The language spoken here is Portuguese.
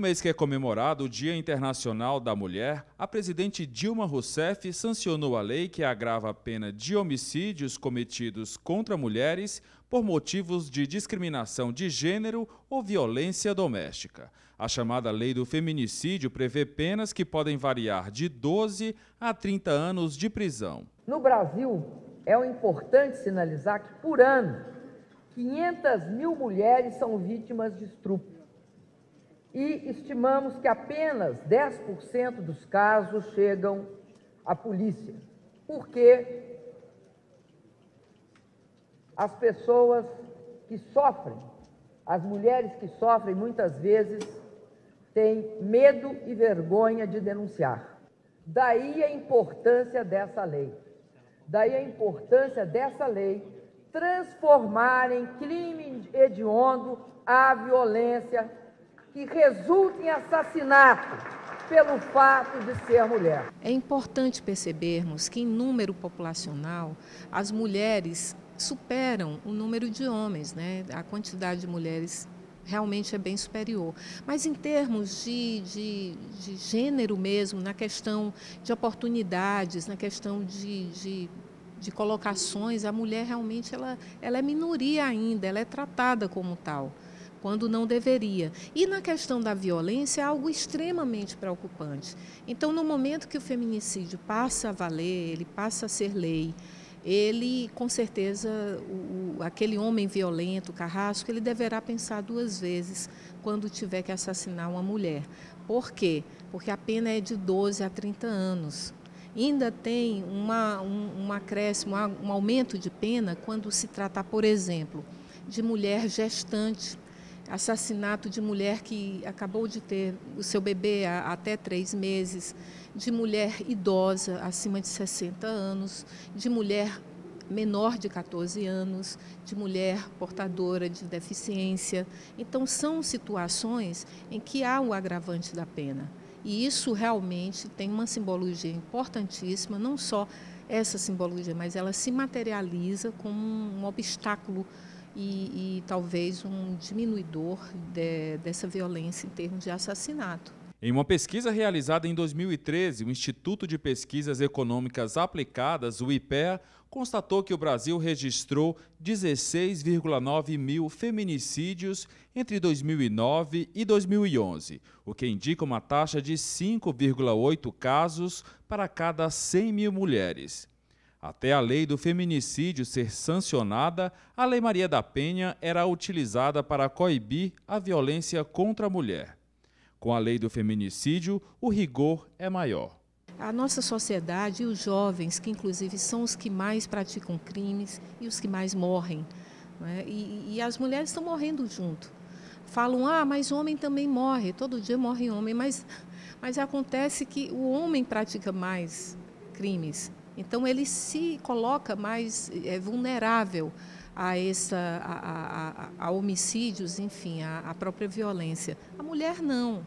mês que é comemorado o Dia Internacional da Mulher, a presidente Dilma Rousseff sancionou a lei que agrava a pena de homicídios cometidos contra mulheres por motivos de discriminação de gênero ou violência doméstica. A chamada Lei do Feminicídio prevê penas que podem variar de 12 a 30 anos de prisão. No Brasil, é importante sinalizar que, por ano, 500 mil mulheres são vítimas de estupro e estimamos que apenas 10% dos casos chegam à polícia, porque as pessoas que sofrem, as mulheres que sofrem muitas vezes têm medo e vergonha de denunciar. Daí a importância dessa lei. Daí a importância dessa lei transformar em crime hediondo a violência que resulta em assassinato pelo fato de ser mulher. É importante percebermos que, em número populacional, as mulheres superam o número de homens, né? A quantidade de mulheres realmente é bem superior. Mas em termos de, de, de gênero mesmo, na questão de oportunidades, na questão de, de, de colocações, a mulher realmente ela, ela é minoria ainda, ela é tratada como tal quando não deveria. E na questão da violência é algo extremamente preocupante. Então, no momento que o feminicídio passa a valer, ele passa a ser lei, ele, com certeza, o, aquele homem violento, carrasco, ele deverá pensar duas vezes quando tiver que assassinar uma mulher. Por quê? Porque a pena é de 12 a 30 anos. Ainda tem uma, um, um acréscimo, um aumento de pena quando se trata, por exemplo, de mulher gestante assassinato de mulher que acabou de ter o seu bebê há até três meses, de mulher idosa acima de 60 anos, de mulher menor de 14 anos, de mulher portadora de deficiência. Então, são situações em que há o agravante da pena. E isso realmente tem uma simbologia importantíssima, não só essa simbologia, mas ela se materializa como um obstáculo e, e talvez um diminuidor de, dessa violência em termos de assassinato. Em uma pesquisa realizada em 2013, o Instituto de Pesquisas Econômicas Aplicadas, o IPEA, constatou que o Brasil registrou 16,9 mil feminicídios entre 2009 e 2011, o que indica uma taxa de 5,8 casos para cada 100 mil mulheres. Até a lei do feminicídio ser sancionada, a Lei Maria da Penha era utilizada para coibir a violência contra a mulher. Com a lei do feminicídio, o rigor é maior. A nossa sociedade e os jovens, que inclusive são os que mais praticam crimes e os que mais morrem, né? e, e as mulheres estão morrendo junto. Falam, ah, mas homem também morre, todo dia morre homem, mas, mas acontece que o homem pratica mais crimes então ele se coloca mais é, vulnerável a, essa, a, a, a homicídios, enfim, a própria violência. A mulher não.